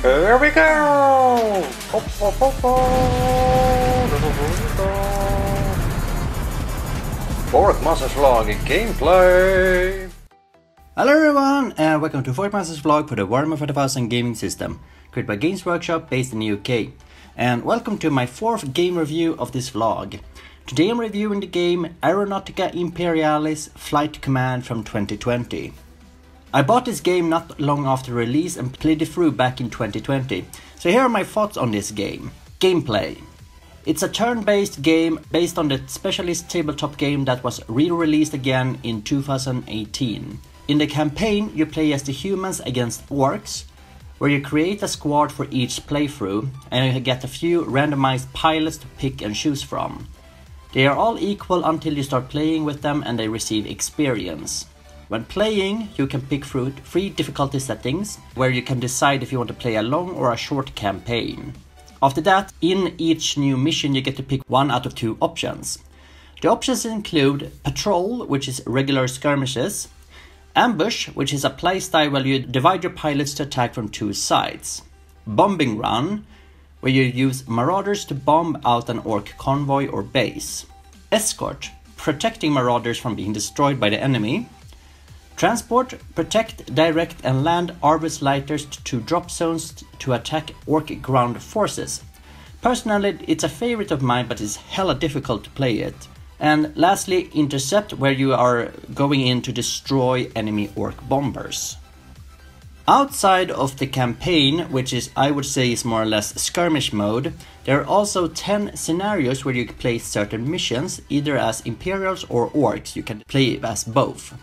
Here we go! Forkmasters vlog in gameplay! Hello everyone and welcome to Fourth Forkmasters vlog for the Warhammer 40,000 gaming system, created by Games Workshop based in the UK. And welcome to my fourth game review of this vlog. Today I'm reviewing the game Aeronautica Imperialis Flight Command from 2020. I bought this game not long after release and played it through back in 2020. So here are my thoughts on this game. Gameplay. It's a turn-based game based on the specialist tabletop game that was re-released again in 2018. In the campaign, you play as the humans against Orks, where you create a squad for each playthrough, and you get a few randomized pilots to pick and choose from. They are all equal until you start playing with them and they receive experience. When playing, you can pick through three difficulty settings, where you can decide if you want to play a long or a short campaign. After that, in each new mission you get to pick one out of two options. The options include Patrol, which is regular skirmishes, Ambush, which is a playstyle where you divide your pilots to attack from two sides, Bombing Run, where you use marauders to bomb out an Ork convoy or base, Escort, protecting marauders from being destroyed by the enemy, Transport, protect, direct and land Arvus lighters to drop zones to attack Ork ground forces. Personally, it's a favorite of mine, but it's hella difficult to play it. And lastly, intercept, where you are going in to destroy enemy Ork bombers. Outside of the campaign, which is I would say is more or less skirmish mode, there are also 10 scenarios where you play certain missions, either as Imperials or Orks, you can play as both.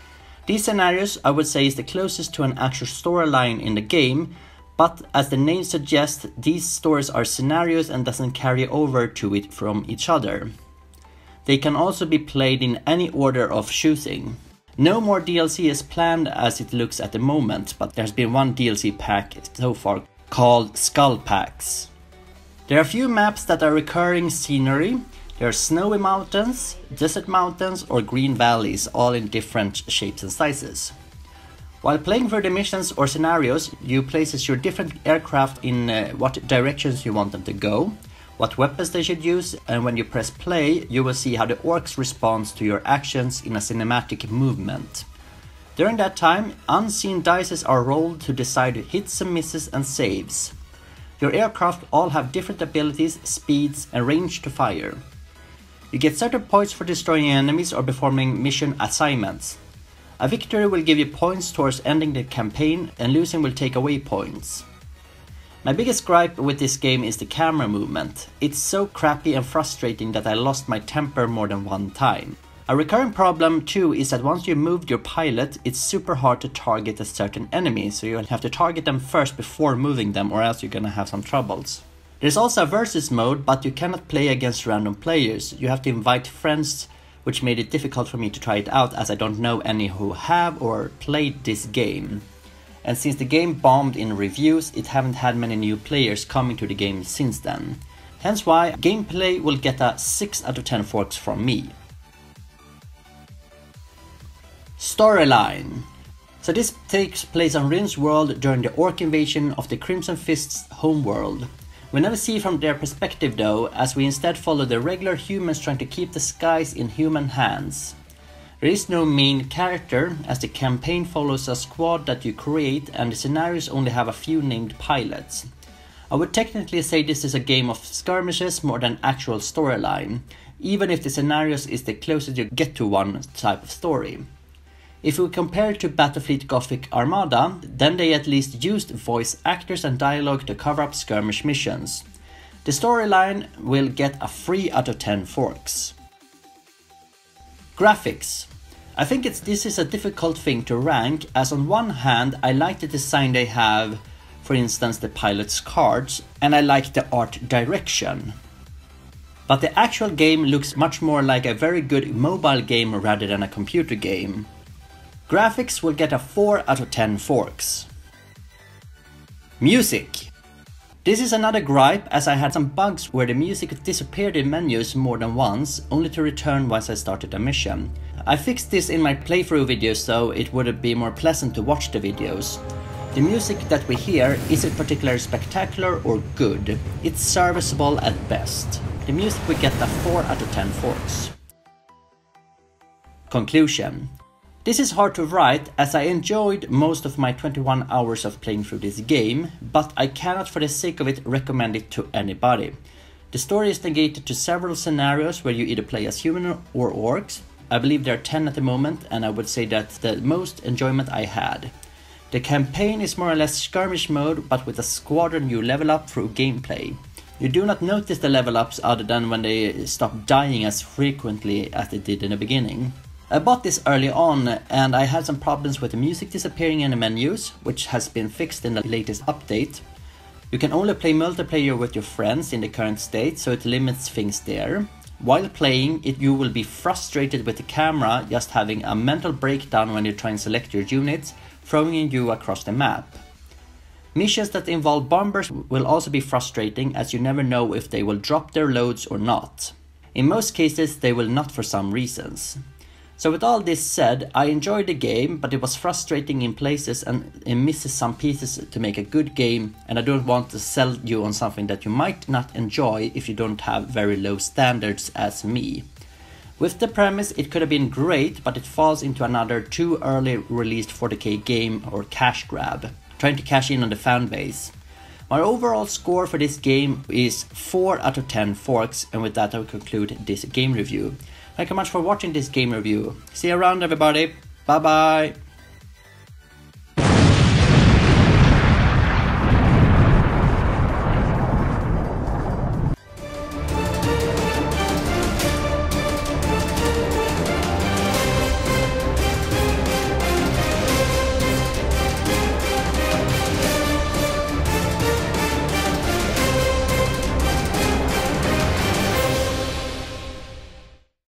These scenarios I would say is the closest to an actual storyline in the game, but as the name suggests, these stories are scenarios and doesn't carry over to it from each other. They can also be played in any order of choosing. No more DLC is planned as it looks at the moment, but there's been one DLC pack so far called Skull Packs. There are a few maps that are recurring scenery. There are snowy mountains, desert mountains, or green valleys, all in different shapes and sizes. While playing through the missions or scenarios, you places your different aircraft in uh, what directions you want them to go, what weapons they should use, and when you press play, you will see how the Orks respond to your actions in a cinematic movement. During that time, unseen dice are rolled to decide hits and misses and saves. Your aircraft all have different abilities, speeds, and range to fire. You get certain points for destroying enemies or performing mission assignments. A victory will give you points towards ending the campaign, and losing will take away points. My biggest gripe with this game is the camera movement. It's so crappy and frustrating that I lost my temper more than one time. A recurring problem too is that once you moved your pilot, it's super hard to target a certain enemy, so you'll have to target them first before moving them or else you're gonna have some troubles. There's also a versus mode, but you cannot play against random players. You have to invite friends, which made it difficult for me to try it out as I don't know any who have or played this game and since the game bombed in reviews, it haven't had many new players coming to the game since then. Hence why gameplay will get a 6 out of 10 forks from me. Storyline So this takes place on Rynn's World during the Ork invasion of the Crimson Fist's homeworld. We never see from their perspective though, as we instead follow the regular humans trying to keep the skies in human hands. There is no main character, as the campaign follows a squad that you create and the scenarios only have a few named pilots. I would technically say this is a game of skirmishes more than actual storyline, even if the scenarios is the closest you get to one type of story. If we compare it to Battlefleet Gothic Armada, then they at least used voice actors and dialogue to cover up skirmish missions. The storyline will get a 3 out of 10 forks. Graphics. I think it's this is a difficult thing to rank as on one hand I like the design they have, for instance the pilot's cards, and I like the art direction. But the actual game looks much more like a very good mobile game rather than a computer game. Graphics will get a 4 out of 10 forks. Music. This is another gripe as I had some bugs where the music disappeared in menus more than once, only to return once I started a mission. I fixed this in my playthrough video so it would be more pleasant to watch the videos. The music that we hear isn't particularly spectacular or good, it's serviceable at best. The music we get a 4 out of 10 forks. Conclusion This is hard to write as I enjoyed most of my 21 hours of playing through this game, but I cannot for the sake of it recommend it to anybody. The story is negated to several scenarios where you either play as human or Orks. I believe there are 10 at the moment, and I would say that's the most enjoyment I had. The campaign is more or less skirmish mode, but with a squadron you level up through gameplay. You do not notice the level ups other than when they stop dying as frequently as they did in the beginning. I bought this early on and I had some problems with the music disappearing in the menus, which has been fixed in the latest update. You can only play multiplayer with your friends in the current state, so it limits things there. While playing, it, you will be frustrated with the camera just having a mental breakdown when you try and select your units, throwing you across the map. Missions that involve bombers will also be frustrating as you never know if they will drop their loads or not. In most cases, they will not for some reasons. So, with all this said, I enjoyed the game, but it was frustrating in places and it misses some pieces to make a good game. And I don't want to sell you on something that you might not enjoy if you don't have very low standards as me. With the premise, it could have been great, but it falls into another too early released 40k game or cash grab, trying to cash in on the fan base. My overall score for this game is 4 out of 10 forks, and with that, I will conclude this game review. Thank you much for watching this game review. See you around, everybody. Bye bye.